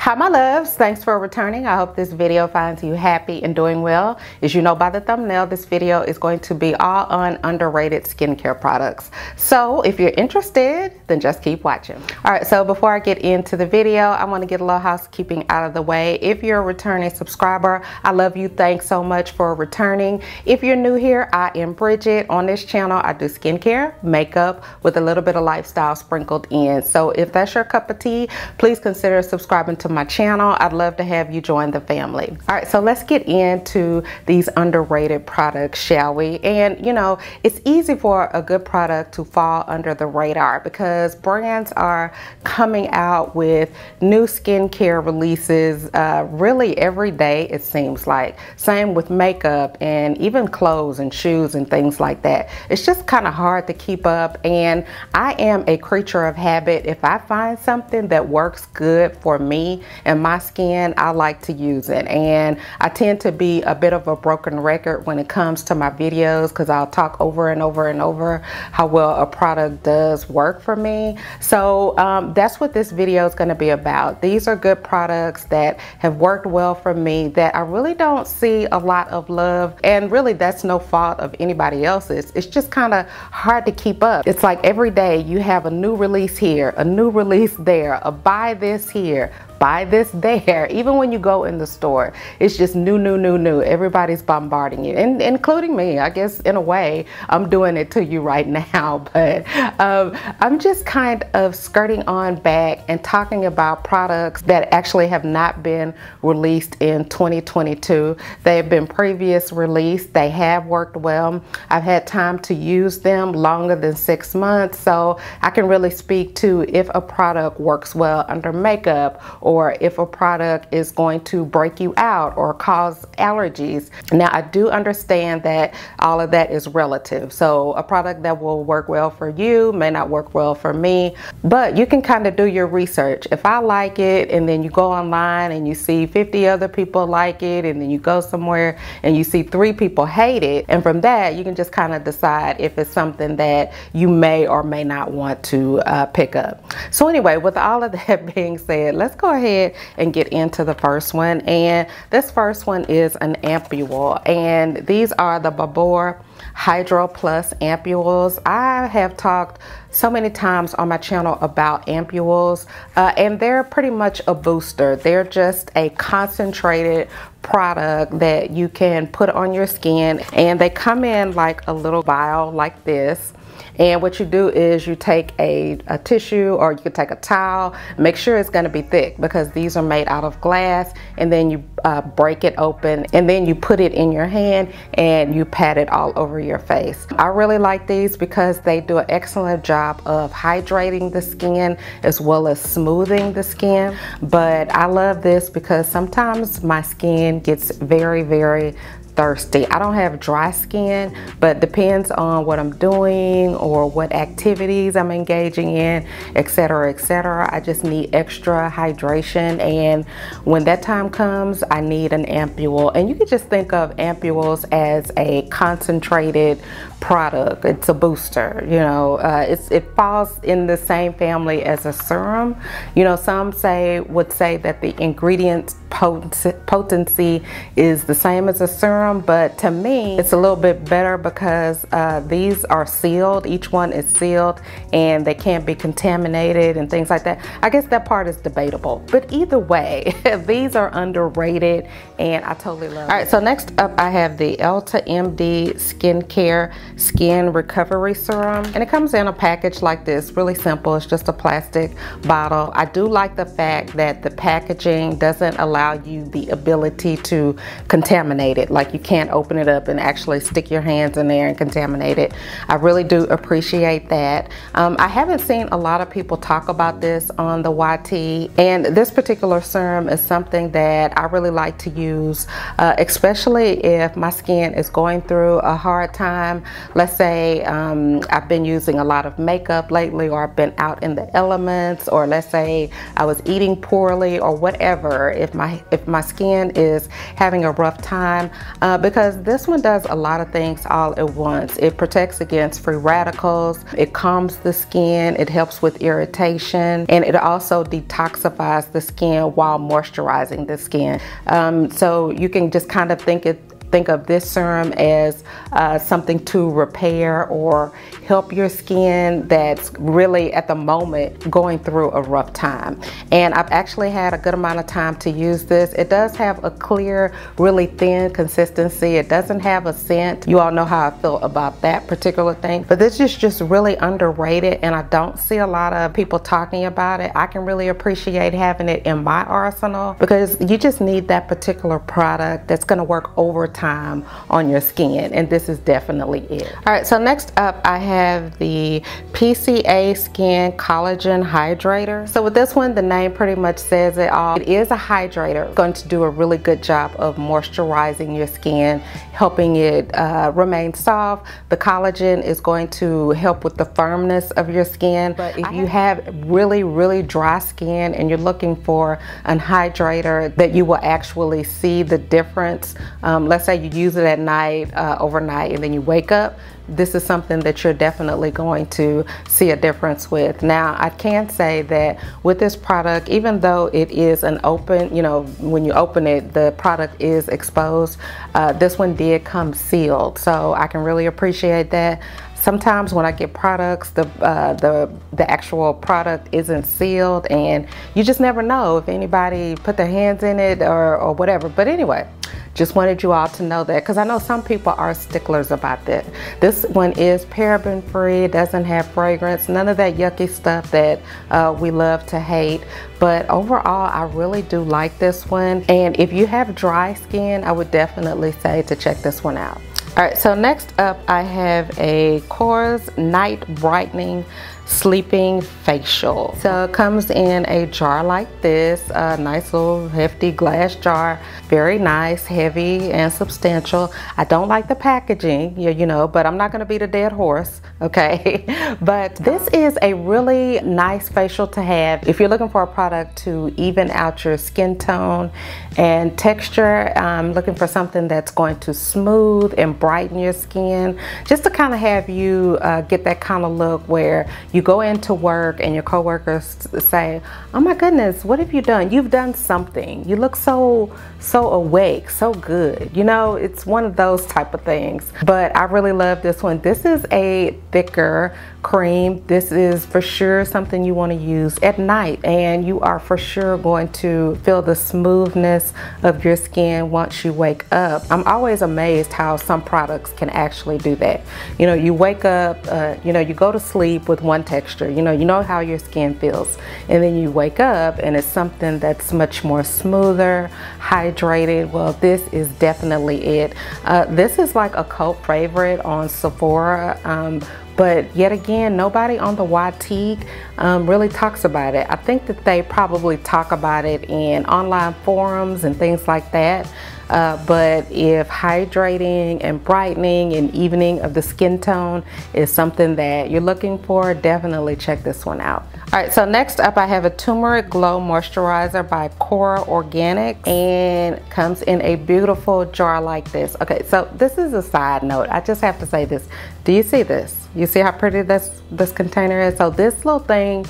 Hi my loves, thanks for returning. I hope this video finds you happy and doing well. As you know by the thumbnail, this video is going to be all on underrated skincare products. So if you're interested, then just keep watching. All right, so before I get into the video, I wanna get a little housekeeping out of the way. If you're a returning subscriber, I love you. Thanks so much for returning. If you're new here, I am Bridget. On this channel, I do skincare, makeup, with a little bit of lifestyle sprinkled in. So if that's your cup of tea, please consider subscribing to my channel. I'd love to have you join the family. All right, so let's get into these underrated products, shall we? And you know, it's easy for a good product to fall under the radar because brands are coming out with new skincare releases uh, really every day, it seems like. Same with makeup and even clothes and shoes and things like that. It's just kind of hard to keep up. And I am a creature of habit. If I find something that works good for me, and my skin, I like to use it. And I tend to be a bit of a broken record when it comes to my videos because I'll talk over and over and over how well a product does work for me. So um, that's what this video is going to be about. These are good products that have worked well for me that I really don't see a lot of love. And really, that's no fault of anybody else's. It's just kind of hard to keep up. It's like every day you have a new release here, a new release there, a buy this here, buy this there. Even when you go in the store, it's just new, new, new, new. Everybody's bombarding you, and including me. I guess in a way, I'm doing it to you right now, but um, I'm just kind of skirting on back and talking about products that actually have not been released in 2022. They have been previous released. They have worked well. I've had time to use them longer than six months, so I can really speak to if a product works well under makeup or if a product is going to break you out or cause allergies. Now, I do understand that all of that is relative. So, a product that will work well for you may not work well for me, but you can kind of do your research. If I like it and then you go online and you see 50 other people like it, and then you go somewhere and you see three people hate it, and from that, you can just kind of decide if it's something that you may or may not want to uh, pick up. So, anyway, with all of that being said, let's go ahead ahead and get into the first one. And this first one is an ampule. And these are the Babor Hydro Plus ampules. I have talked so many times on my channel about ampules uh, and they're pretty much a booster. They're just a concentrated product that you can put on your skin and they come in like a little vial like this and what you do is you take a, a tissue or you can take a towel, make sure it's gonna be thick because these are made out of glass and then you uh, break it open and then you put it in your hand and you pat it all over your face. I really like these because they do an excellent job of hydrating the skin as well as smoothing the skin. But I love this because sometimes my skin gets very, very thirsty. I don't have dry skin, but depends on what I'm doing or what activities I'm engaging in, etc., etc. I just need extra hydration, and when that time comes, I need an ampule. And you can just think of ampules as a concentrated product. It's a booster, you know. Uh, it's it falls in the same family as a serum. You know, some say would say that the ingredient potency, potency is the same as a serum, but to me, it's a little bit better because uh, these are sealed. Each one is sealed, and they can't be contaminated and things like that. I guess that part is debatable, but either way, these are underrated, and I totally love. All right, so next up, I have the EltaMD Skincare skin recovery serum. And it comes in a package like this really simple. It's just a plastic bottle. I do like the fact that the packaging doesn't allow you the ability to contaminate it. Like you can't open it up and actually stick your hands in there and contaminate it. I really do appreciate that. Um, I haven't seen a lot of people talk about this on the YT and this particular serum is something that I really like to use uh, especially if my skin is going through a hard time let's say um, I've been using a lot of makeup lately or I've been out in the elements or let's say I was eating poorly or whatever if my if my skin is having a rough time uh, because this one does a lot of things all at once. It protects against free radicals, it calms the skin, it helps with irritation and it also detoxifies the skin while moisturizing the skin. Um, so you can just kind of think it think of this serum as uh, something to repair or help your skin that's really at the moment going through a rough time. And I've actually had a good amount of time to use this. It does have a clear, really thin consistency. It doesn't have a scent. You all know how I feel about that particular thing. But this is just really underrated and I don't see a lot of people talking about it. I can really appreciate having it in my arsenal because you just need that particular product that's gonna work over time on your skin and this is definitely it. All right, so next up I have the PCA Skin Collagen Hydrator. So with this one, the name pretty much says it all. It is a hydrator, it's going to do a really good job of moisturizing your skin, helping it uh, remain soft. The collagen is going to help with the firmness of your skin. But if you have really, really dry skin and you're looking for an hydrator that you will actually see the difference, um, let's say you use it at night, uh, overnight, and then you wake up, this is something that you're definitely going to see a difference with. Now, I can say that with this product, even though it is an open, you know, when you open it, the product is exposed, uh, this one did come sealed. So I can really appreciate that. Sometimes when I get products, the, uh, the, the actual product isn't sealed and you just never know if anybody put their hands in it or, or whatever. But anyway, just wanted you all to know that because I know some people are sticklers about that. This one is paraben free, doesn't have fragrance, none of that yucky stuff that uh, we love to hate. But overall, I really do like this one. And if you have dry skin, I would definitely say to check this one out. All right, so next up I have a Korres Night Brightening sleeping facial. So it comes in a jar like this, a nice little hefty glass jar, very nice, heavy and substantial. I don't like the packaging, you know, but I'm not gonna beat a dead horse, okay? but this is a really nice facial to have if you're looking for a product to even out your skin tone and texture. I'm looking for something that's going to smooth and brighten your skin, just to kind of have you uh, get that kind of look where you you go into work and your coworkers say, "Oh my goodness, what have you done? You've done something. You look so so awake, so good." You know, it's one of those type of things. But I really love this one. This is a thicker cream. This is for sure something you want to use at night and you are for sure going to feel the smoothness of your skin once you wake up. I'm always amazed how some products can actually do that. You know, you wake up, uh, you know, you go to sleep with one texture. You know, you know how your skin feels. And then you wake up and it's something that's much more smoother, hydrated. Well, this is definitely it. Uh, this is like a cult favorite on Sephora. Um, but yet again, nobody on the YT um, really talks about it. I think that they probably talk about it in online forums and things like that. Uh, but if hydrating and brightening and evening of the skin tone is something that you're looking for, definitely check this one out. All right, so next up I have a Turmeric Glow Moisturizer by KORA Organics and comes in a beautiful jar like this. Okay, so this is a side note. I just have to say this. Do you see this? You see how pretty this, this container is? So this little thing,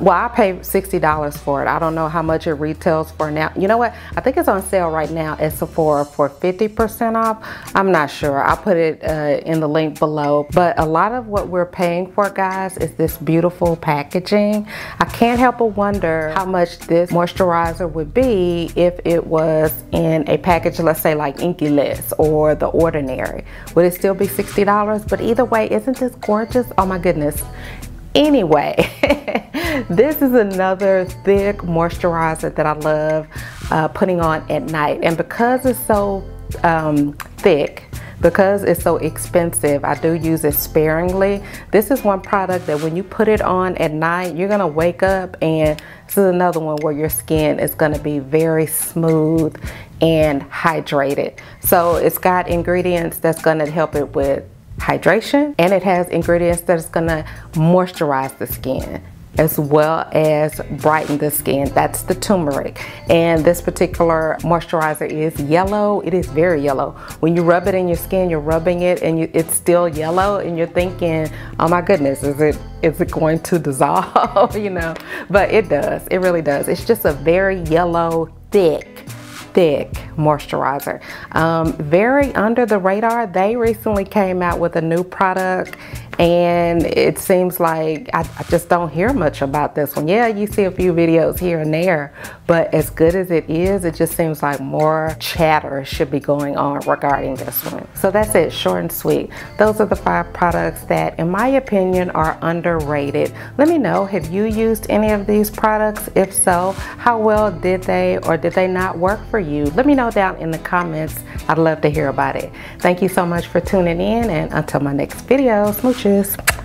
well, I paid $60 for it. I don't know how much it retails for now. You know what? I think it's on sale right now at Sephora for 50% off. I'm not sure. I'll put it uh, in the link below. But a lot of what we're paying for, guys, is this beautiful packaging. I can't help but wonder how much this moisturizer would be if it was in a package, let's say like INKEY List or The Ordinary. Would it still be $60? But either way, isn't this gorgeous? Oh my goodness. Anyway, this is another thick moisturizer that I love uh, putting on at night. And because it's so um, thick, because it's so expensive, I do use it sparingly. This is one product that when you put it on at night, you're gonna wake up and this is another one where your skin is gonna be very smooth and hydrated. So it's got ingredients that's gonna help it with hydration and it has ingredients that's gonna moisturize the skin as well as brighten the skin. That's the turmeric. And this particular moisturizer is yellow. It is very yellow. When you rub it in your skin, you're rubbing it and you, it's still yellow and you're thinking, oh my goodness, is it is it going to dissolve, you know? But it does, it really does. It's just a very yellow, thick, thick moisturizer. Um, very under the radar. They recently came out with a new product and it seems like I, I, just don't hear much about this one. Yeah, you see a few videos here and there, but as good as it is, it just seems like more chatter should be going on regarding this one. So that's it, short and sweet. Those are the five products that, in my opinion, are underrated. Let me know, have you used any of these products? If so, how well did they or did they not work for you? Let me know down in the comments. I'd love to hear about it. Thank you so much for tuning in and until my next video, smooches.